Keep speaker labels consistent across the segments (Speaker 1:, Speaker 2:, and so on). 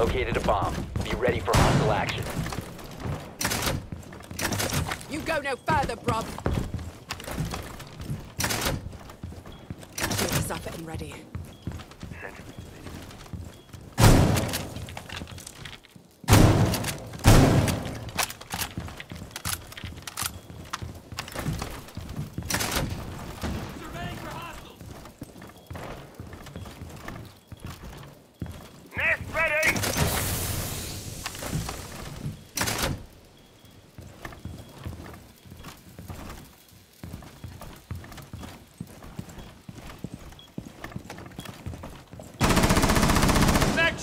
Speaker 1: Located a bomb. Be ready for hostile action.
Speaker 2: You go no further. Shield is up and ready.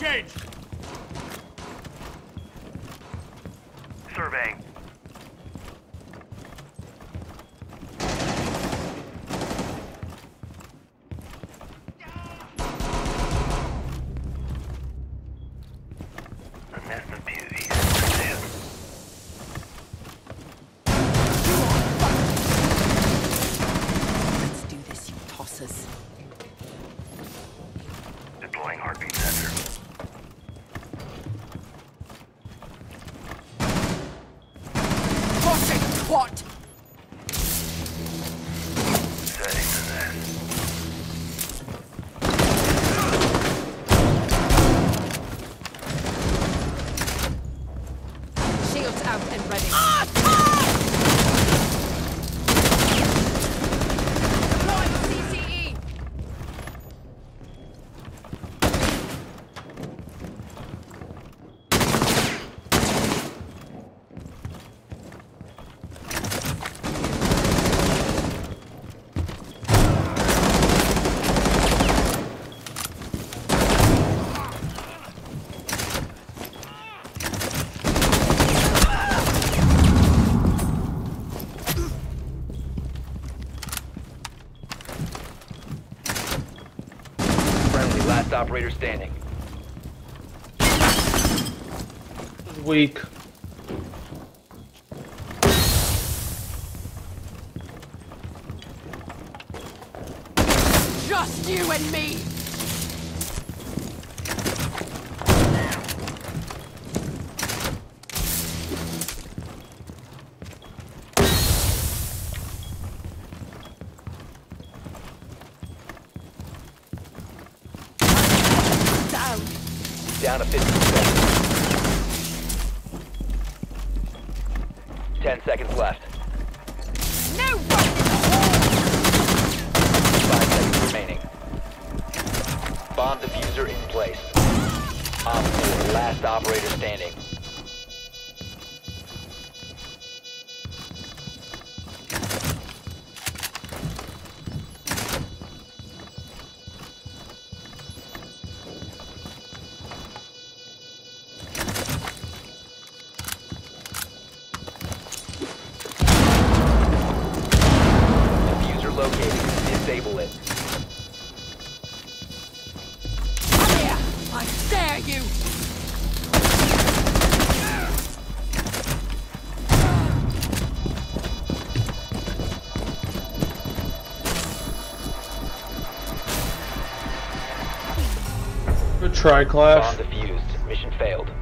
Speaker 3: Mag! Surveying.
Speaker 2: Watch it, twat!
Speaker 3: Setting the nest.
Speaker 2: Shields out and ready. Deploying
Speaker 1: Friendly, last operator standing.
Speaker 4: Weak.
Speaker 2: Just you and me. Down.
Speaker 1: Down to 50 seconds. 10 seconds left.
Speaker 2: No.
Speaker 1: 5 seconds remaining. Bomb defuser in place. Op 4, last operator standing.
Speaker 2: I dare you.
Speaker 4: Good try,
Speaker 1: Bomb
Speaker 4: Clash.
Speaker 1: defuser